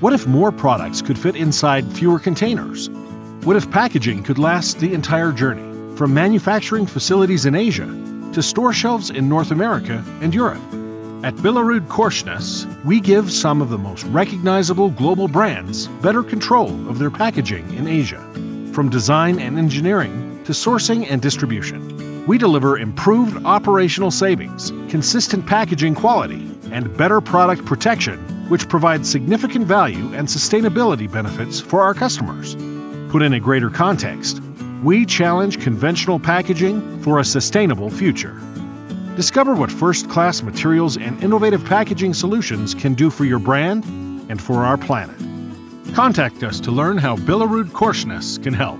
What if more products could fit inside fewer containers? What if packaging could last the entire journey, from manufacturing facilities in Asia to store shelves in North America and Europe? At Billerud Korsnäs, we give some of the most recognizable global brands better control of their packaging in Asia. From design and engineering to sourcing and distribution, we deliver improved operational savings, consistent packaging quality, and better product protection which provides significant value and sustainability benefits for our customers. Put in a greater context, we challenge conventional packaging for a sustainable future. Discover what first class materials and innovative packaging solutions can do for your brand and for our planet. Contact us to learn how Billerud Korsnäs can help.